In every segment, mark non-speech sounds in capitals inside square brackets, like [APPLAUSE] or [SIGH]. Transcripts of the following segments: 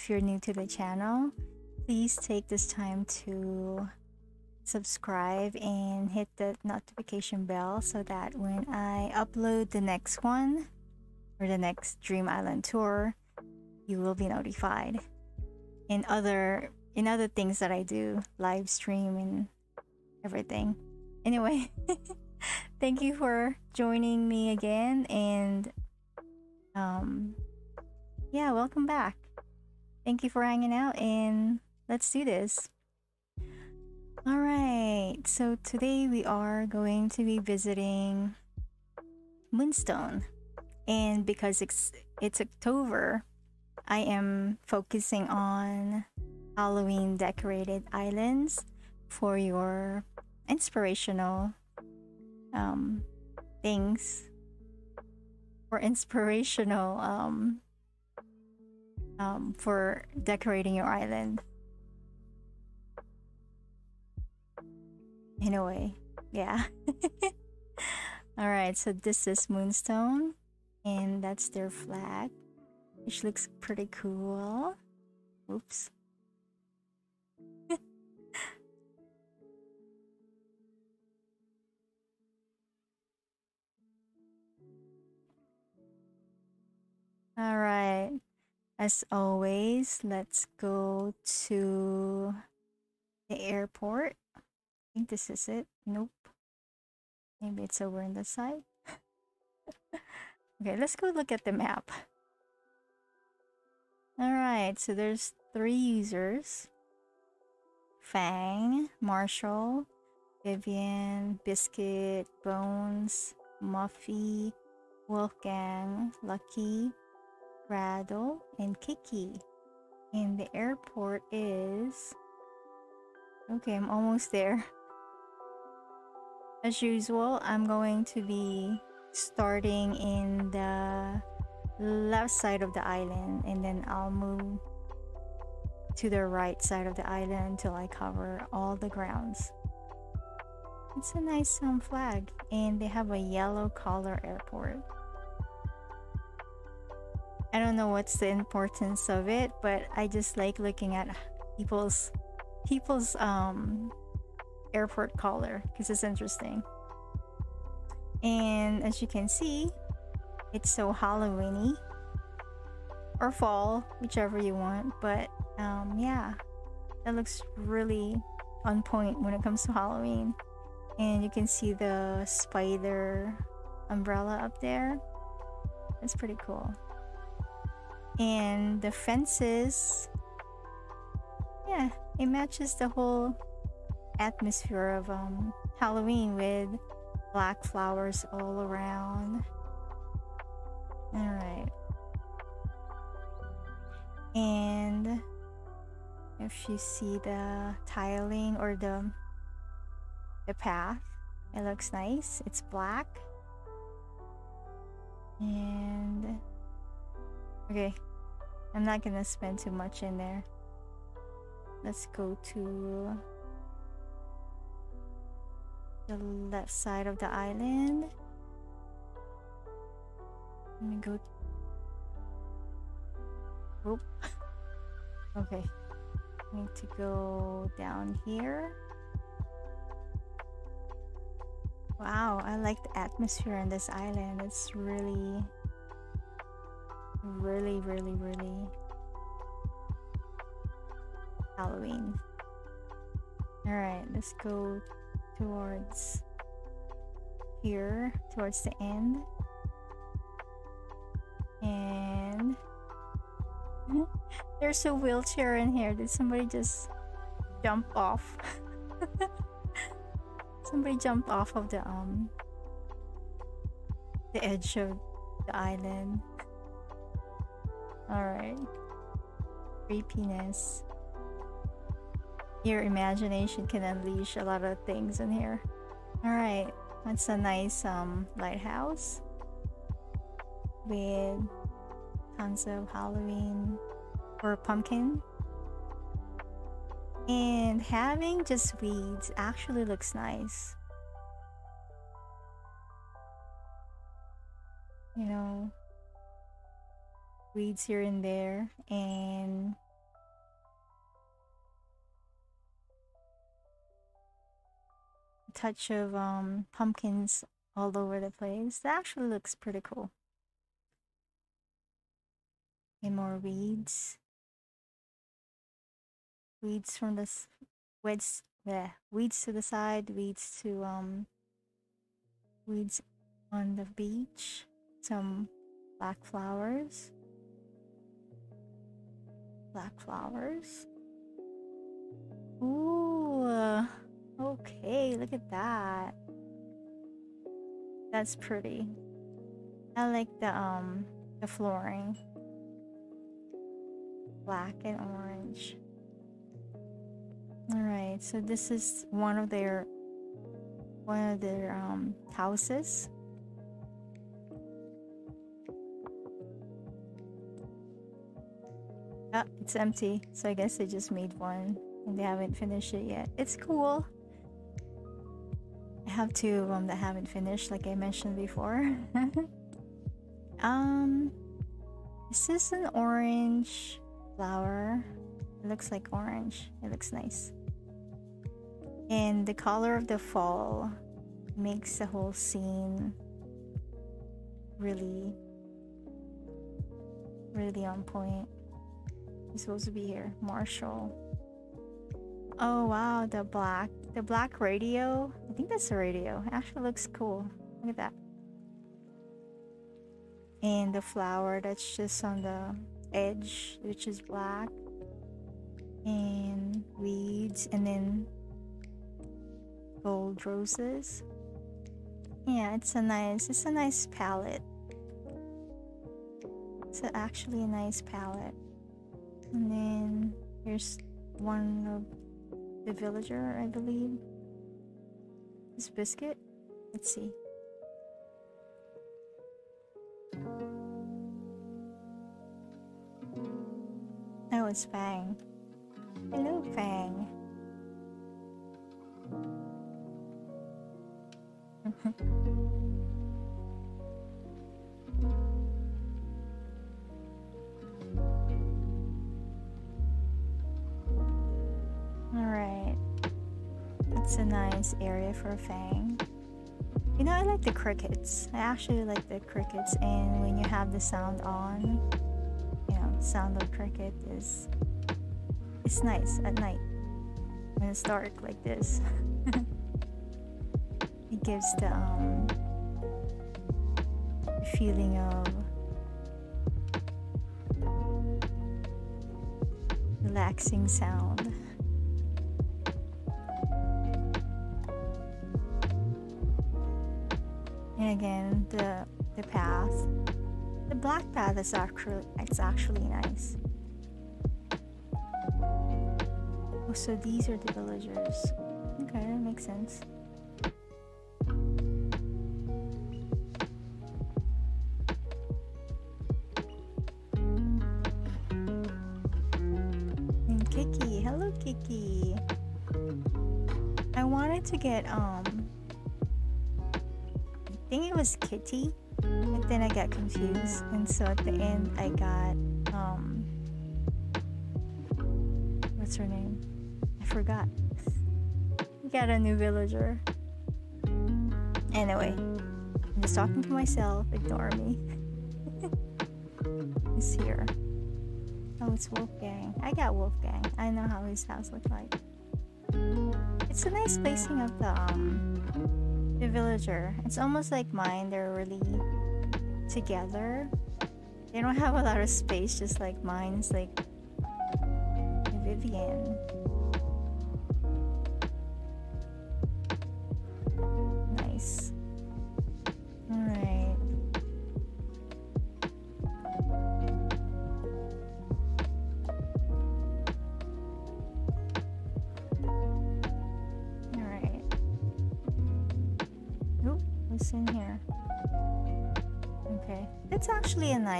if you're new to the channel, please take this time to subscribe and hit the notification bell so that when I upload the next one or the next Dream Island tour, you will be notified. In other in other things that I do, live stream and everything. Anyway, [LAUGHS] thank you for joining me again and um yeah, welcome back. Thank you for hanging out and let's do this. All right. So today we are going to be visiting Moonstone. And because it's it's October, I am focusing on Halloween decorated islands for your inspirational um, things for inspirational um, um, for decorating your island. In a way, yeah. [LAUGHS] All right, so this is Moonstone, and that's their flag, which looks pretty cool. Oops. [LAUGHS] All right. As always, let's go to the airport. I think this is it. Nope. Maybe it's over on the side. [LAUGHS] okay, let's go look at the map. Alright, so there's three users. Fang, Marshal, Vivian, Biscuit, Bones, Muffy, Wolfgang, Lucky, Raddle, and Kiki. And the airport is... Okay, I'm almost there. As usual, I'm going to be starting in the left side of the island and then I'll move to the right side of the island until I cover all the grounds. It's a nice um, flag and they have a yellow color airport. I don't know what's the importance of it, but I just like looking at people's people's um airport color because it's interesting. And as you can see, it's so Halloweeny or fall, whichever you want. But um, yeah, that looks really on point when it comes to Halloween. And you can see the spider umbrella up there. That's pretty cool and the fences yeah it matches the whole atmosphere of um halloween with black flowers all around. All right and if you see the tiling or the the path it looks nice. It's black. And okay I'm not gonna spend too much in there. Let's go to the left side of the island. Let me go. Oop. [LAUGHS] okay. Need to go down here. Wow, I like the atmosphere on this island. It's really really, really, really Halloween. Alright, let's go towards here, towards the end. And [LAUGHS] there's a wheelchair in here. Did somebody just jump off? [LAUGHS] somebody jumped off of the um the edge of the island. Alright. Creepiness. Your imagination can unleash a lot of things in here. Alright. That's a nice um lighthouse. With tons of Halloween or pumpkin. And having just weeds actually looks nice. Weeds here and there and a touch of um, pumpkins all over the place. That actually looks pretty cool. And more weeds. Weeds from the weeds, yeah, weeds to the side, weeds to um, weeds on the beach. Some black flowers. Black flowers. Ooh, okay, look at that. That's pretty. I like the um the flooring. Black and orange. Alright, so this is one of their one of their um houses. It's empty, so I guess they just made one and they haven't finished it yet. It's cool. I have two of them that haven't finished, like I mentioned before. [LAUGHS] um, this is an orange flower. It looks like orange. It looks nice. And the color of the fall makes the whole scene really, really on point. He's supposed to be here. Marshal. Oh wow, the black the black radio. I think that's a radio. It actually looks cool. Look at that. And the flower that's just on the edge, which is black. And weeds and then gold roses. Yeah, it's a nice it's a nice palette. It's actually a nice palette. And then here's one of the villager, I believe. This biscuit. Let's see. Oh, it's Fang. Hello, Fang. [LAUGHS] nice area for a fang. You know, I like the crickets. I actually like the crickets, and when you have the sound on, you know, sound of cricket is it's nice at night when it's dark like this. [LAUGHS] it gives the um, feeling of relaxing sound. And again, the the path, the black path is actually it's actually nice. Oh, so these are the villagers. Okay, that makes sense. And Kiki, hello Kiki. I wanted to get um was Kitty, but then I got confused and so at the end I got um what's her name? I forgot. got a new villager. Anyway, I'm just talking to myself. Ignore me. [LAUGHS] He's here. Oh, it's Wolfgang. I got Wolfgang. I know how his house looks like. It's a nice placing of the um the villager. It's almost like mine. They're really together. They don't have a lot of space, just like mine. It's like Vivian.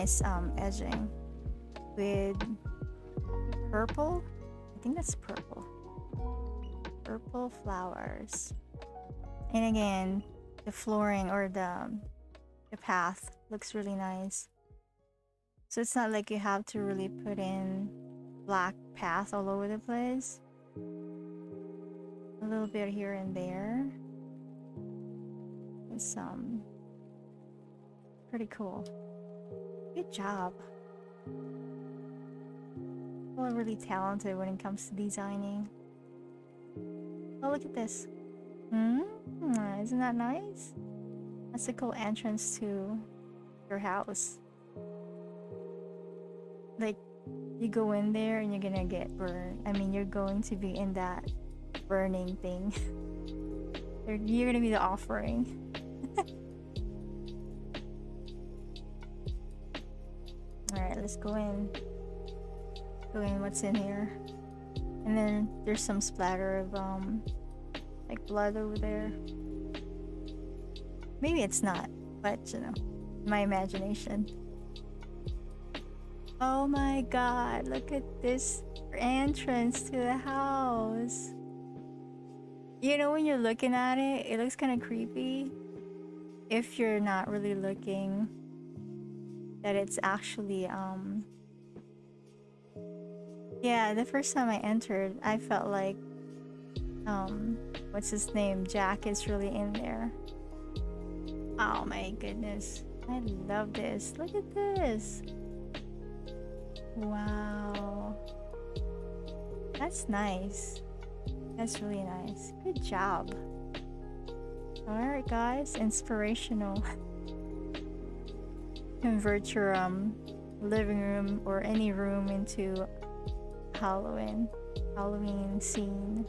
Nice um edging with purple. I think that's purple. Purple flowers. And again, the flooring or the the path looks really nice. So it's not like you have to really put in black path all over the place. A little bit here and there. It's um pretty cool. Good job. Are really talented when it comes to designing. Oh, look at this. Hmm? Isn't that nice? That's a cool entrance to your house. Like, you go in there and you're gonna get burned. I mean, you're going to be in that burning thing. [LAUGHS] you're gonna be the offering. [LAUGHS] let's go in. Go in what's in here. And then there's some splatter of um like blood over there. Maybe it's not, but you know, my imagination. Oh my god, look at this entrance to the house. You know, when you're looking at it, it looks kind of creepy. If you're not really looking, that it's actually, um, yeah, the first time I entered, I felt like, um, what's his name? Jack is really in there. Oh my goodness. I love this. Look at this. Wow. That's nice. That's really nice. Good job. Alright guys, inspirational. [LAUGHS] Convert your um living room or any room into Halloween Halloween scene.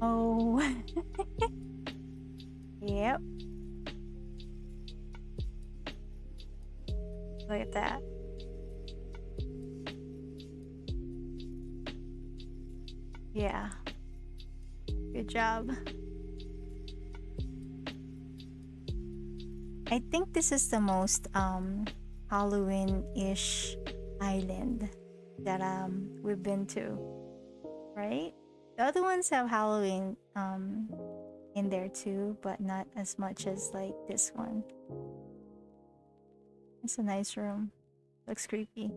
Oh. [LAUGHS] yep. Look at that. Yeah. Good job. I think this is the most um, Halloween-ish island that um, we've been to, right? The other ones have Halloween um, in there too, but not as much as like this one. It's a nice room. Looks creepy.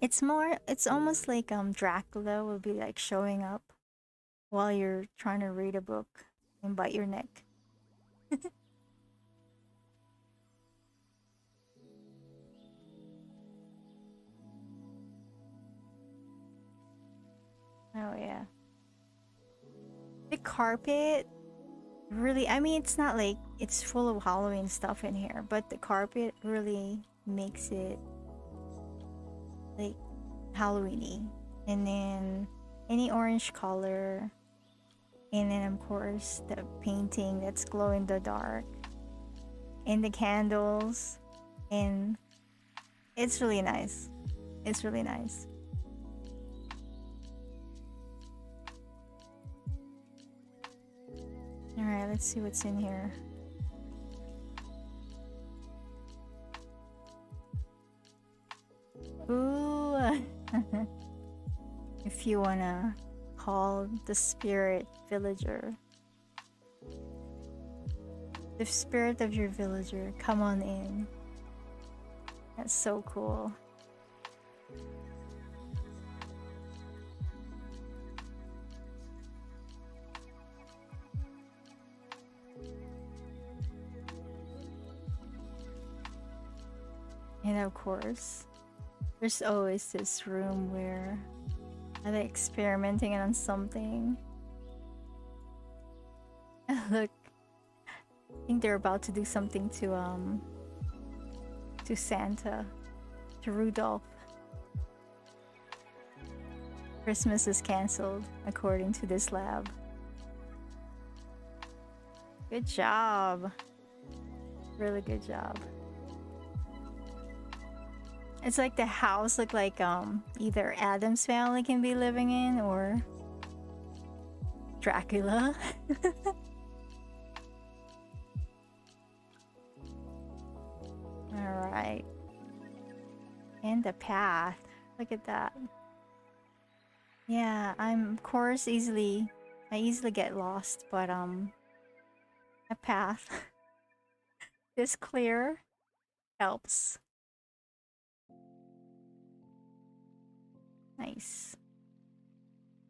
It's more it's almost like um Dracula will be like showing up while you're trying to read a book and bite your neck. [LAUGHS] Oh yeah. The carpet really I mean it's not like it's full of Halloween stuff in here, but the carpet really makes it like Halloweeny. And then any orange color and then of course the painting that's glow in the dark and the candles and it's really nice. It's really nice. Alright, let's see what's in here. Ooh! [LAUGHS] if you wanna call the spirit villager. The spirit of your villager, come on in. That's so cool. And of course, there's always this room where are they experimenting on something? [LAUGHS] Look, I think they're about to do something to um to Santa, to Rudolph. Christmas is cancelled, according to this lab. Good job. Really good job. It's like the house look like um either Addams family can be living in or Dracula. [LAUGHS] Alright. And the path. Look at that. Yeah, I'm of course easily I easily get lost, but um, a path [LAUGHS] this clear helps. Nice.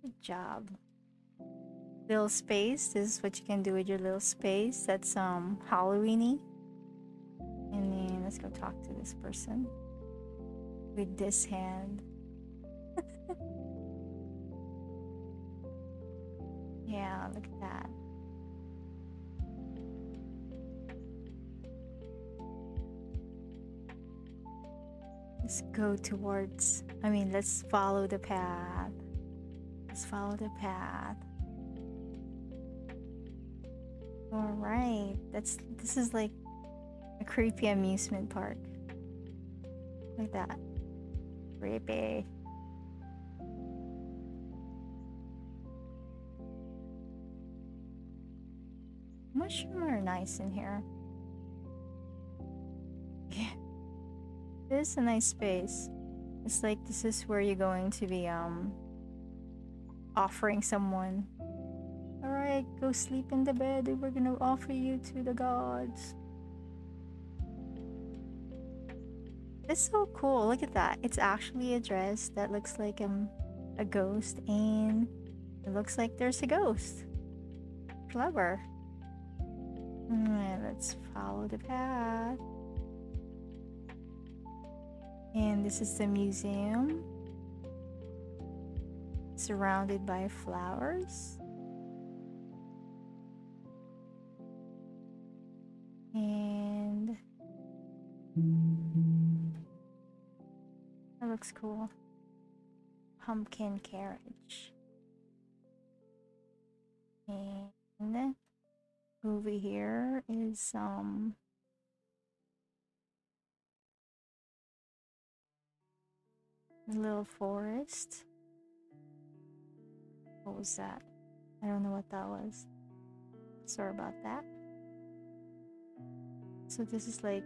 Good job. Little space. This is what you can do with your little space. That's um Halloweeny. And then let's go talk to this person with this hand. [LAUGHS] yeah, look at that. Let's go towards, I mean, let's follow the path. Let's follow the path. All right, that's this is like a creepy amusement park. Like that. Creepy. Mushroom are nice in here. Is a nice space. It's like this is where you're going to be um offering someone. Alright, go sleep in the bed we're gonna offer you to the gods. It's so cool. Look at that. It's actually a dress that looks like um, a ghost and it looks like there's a ghost. Clever. Alright, let's follow the path. And this is the museum. Surrounded by flowers. And that looks cool. Pumpkin carriage. And over here is um A little forest. What was that? I don't know what that was. Sorry about that. So this is like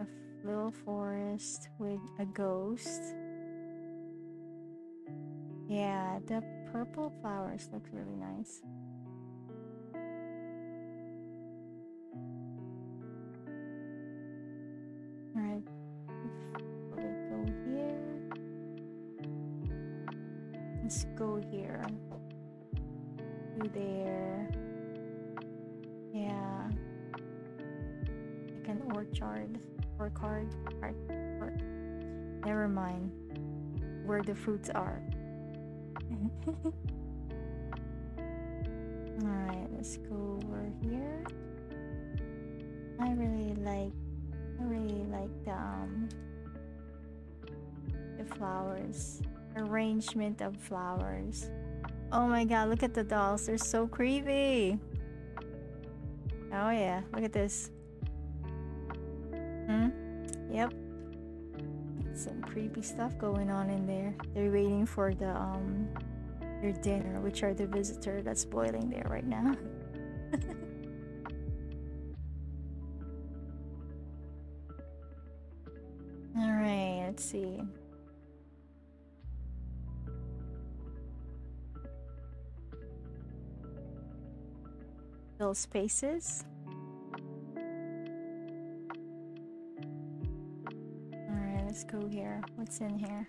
a little forest with a ghost. Yeah, the purple flowers look really nice. Let's go here. There. Yeah. Like an orchard. Orchard. Art. Art. Never mind. Where the fruits are. [LAUGHS] Alright, let's go over here. I really like I really like the um the flowers arrangement of flowers. Oh my god, look at the dolls. They're so creepy. Oh yeah, look at this. Hmm? Yep. Some creepy stuff going on in there. They're waiting for the um their dinner, which are the visitor that's boiling there right now. [LAUGHS] Alright, let's see. Fill spaces. Alright, let's go here. What's in here?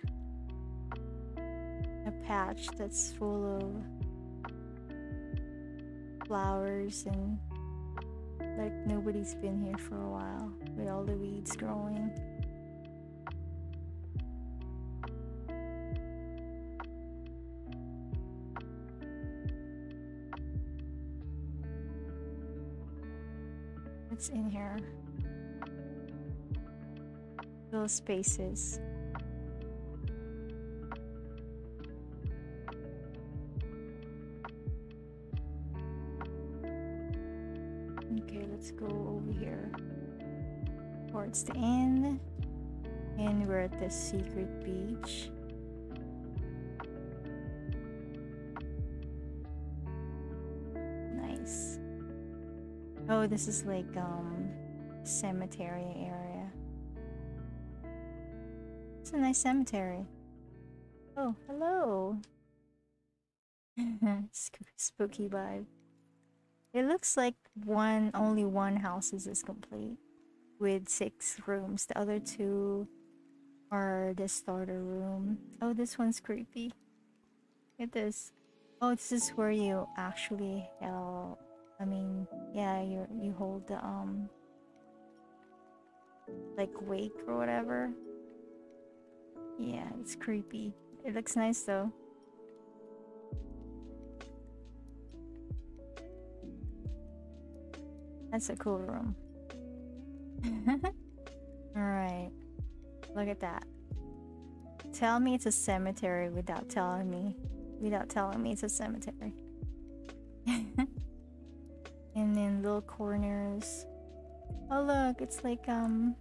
A patch that's full of flowers and like nobody's been here for a while with all the weeds growing. In here. Little spaces. Okay, let's go over here towards the end. And we're at the secret beach. This is like um cemetery area. It's a nice cemetery. Oh, hello. [LAUGHS] Spooky vibe. It looks like one only one house is complete with six rooms. The other two are the starter room. Oh, this one's creepy. At this. Oh, this is where you actually uh, I mean, yeah, you you hold the um like wake or whatever. Yeah, it's creepy. It looks nice though. That's a cool room. [LAUGHS] Alright. Look at that. Tell me it's a cemetery without telling me. Without telling me it's a cemetery. [LAUGHS] and then little corners. Oh look, it's like um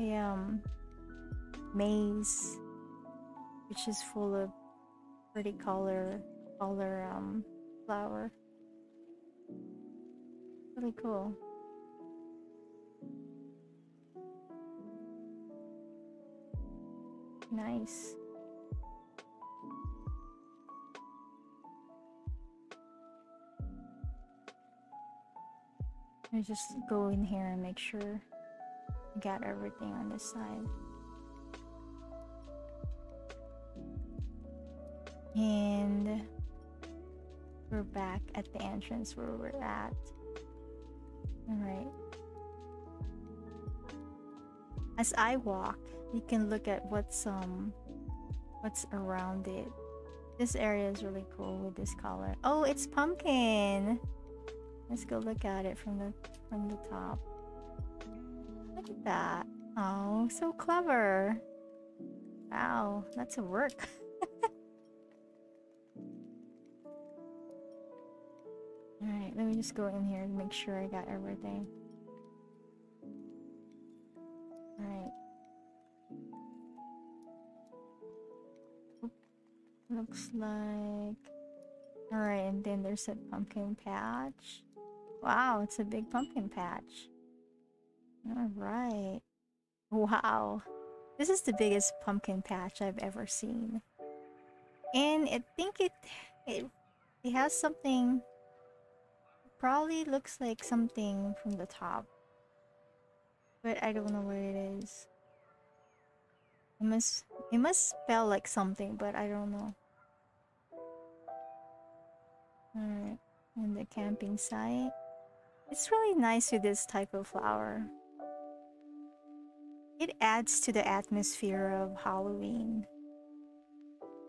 a um maze which is full of pretty color color um flower. Really cool. Nice. Just go in here and make sure I got everything on this side. And we're back at the entrance where we're at. Alright. As I walk, you can look at what's um what's around it. This area is really cool with this color. Oh, it's pumpkin. Let's go look at it from the from the top. Look at that. Oh, so clever. Wow, that's a work. [LAUGHS] Alright, let me just go in here and make sure I got everything. Alright. Looks like... Alright, and then there's a pumpkin patch. Wow, it's a big pumpkin patch. Alright. Wow. This is the biggest pumpkin patch I've ever seen. And I think it, it, it has something probably looks like something from the top. But I don't know what it is. It must it must spell like something, but I don't know. Alright. And the camping site. It's really nice with this type of flower. It adds to the atmosphere of Halloween.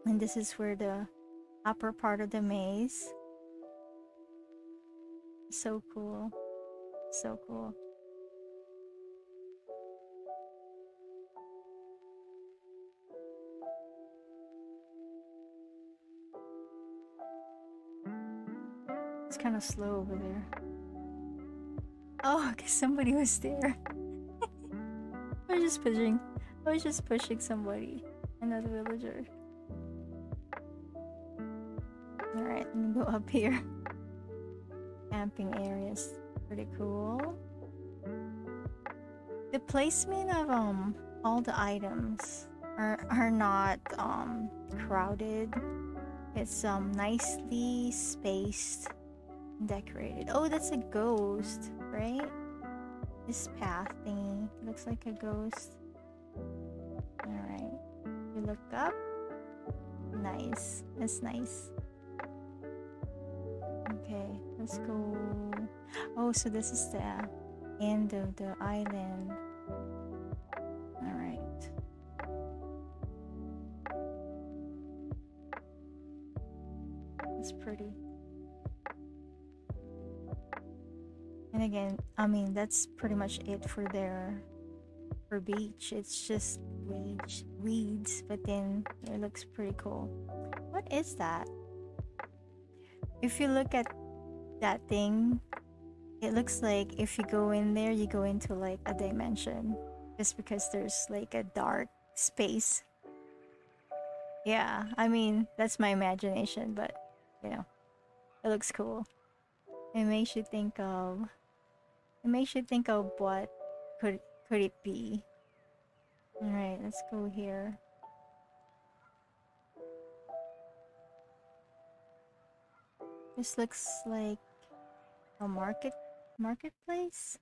And this is where the upper part of the maze so cool. So cool. It's kind of slow over there. Oh, [LAUGHS] because somebody was there. I was just pushing. I was just pushing somebody. Another villager. Alright, let me go up here camping areas. Pretty cool. The placement of um all the items are, are not um crowded. It's um nicely spaced decorated. Oh, that's a ghost, right? This path thingy looks like a ghost. Alright. You look up. Nice. That's nice. Okay, let's go. Oh, so this is the end of the island. Alright. It's pretty. Again, I mean, that's pretty much it for their for beach. It's just weeds, weeds, but then it looks pretty cool. What is that? if you look at that thing, it looks like if you go in there, you go into like a dimension just because there's like a dark space. Yeah, I mean, that's my imagination, but you know, it looks cool. It makes you think of it makes you think of what could could it be. Alright, let's go here. This looks like a market marketplace.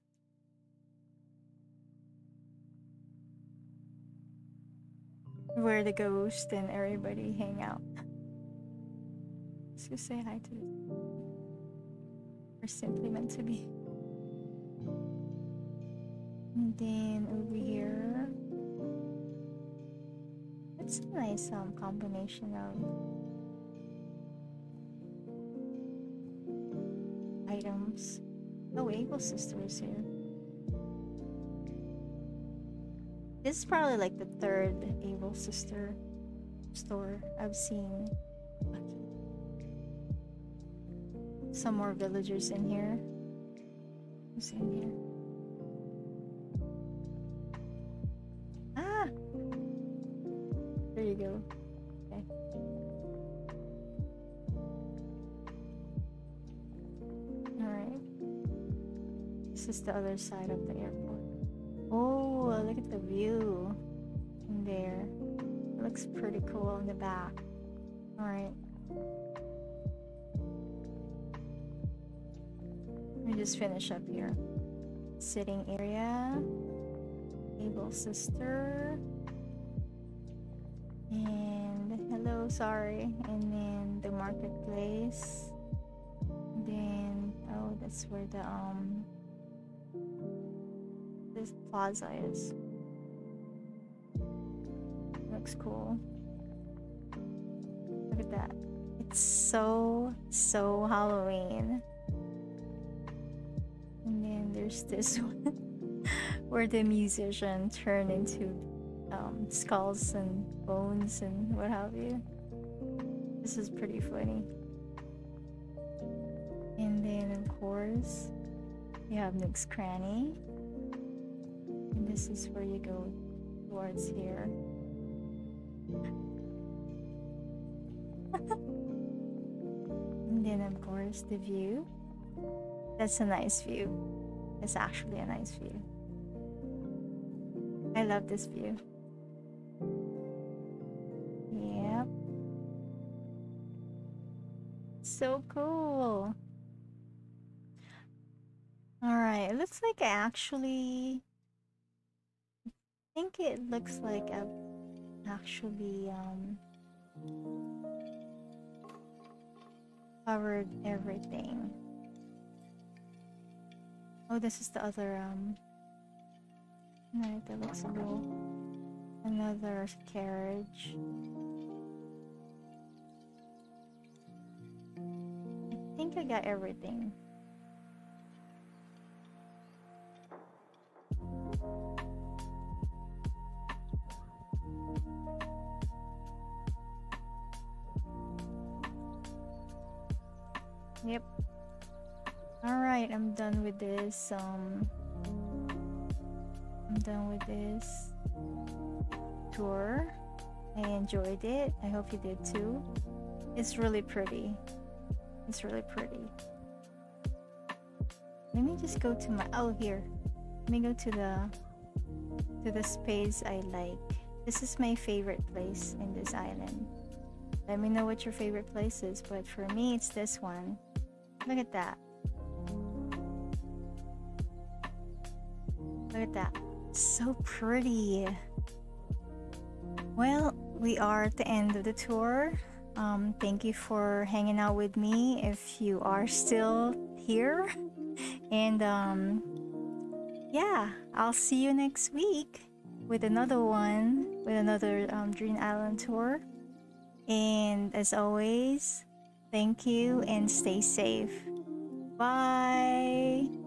Where the ghost and everybody hang out. Let's [LAUGHS] just say hi to this. We're simply meant to be. And then over here. It's a nice um, combination of items. Oh, Able Sisters here. This is probably like the third Able Sister store I've seen. Some more villagers in here. Who's in here? Other side of the airport. Oh, look at the view in there. It looks pretty cool in the back. Alright. Let me just finish up here. Sitting area. Able sister. And hello, sorry. And then the marketplace. then oh that's where the um this plaza is. Looks cool. Look at that. It's so, so Halloween. And then there's this [LAUGHS] one where the musician turned into um, skulls and bones and what have you. This is pretty funny. And then, of course, you have Nook's Cranny. And this is where you go towards here. [LAUGHS] and then, of course, the view. That's a nice view. It's actually a nice view. I love this view. Yep. So cool. Alright, it looks like I actually think it looks like I've actually um covered everything. Oh, this is the other um Right, that looks cool. Another carriage. I think I got everything. Yep. Alright, I'm done with this. Um, I'm done with this tour. I enjoyed it. I hope you did too. It's really pretty. It's really pretty. Let me just go to my oh here. Let me go to the to the space I like. This is my favorite place in this island. Let me know what your favorite place is, but for me it's this one. Look at that. Look at that. So pretty. Well, we are at the end of the tour. Um, thank you for hanging out with me if you are still here. [LAUGHS] And um, yeah, I'll see you next week with another one, with another um, Dream Island tour. And as always, thank you and stay safe. Bye.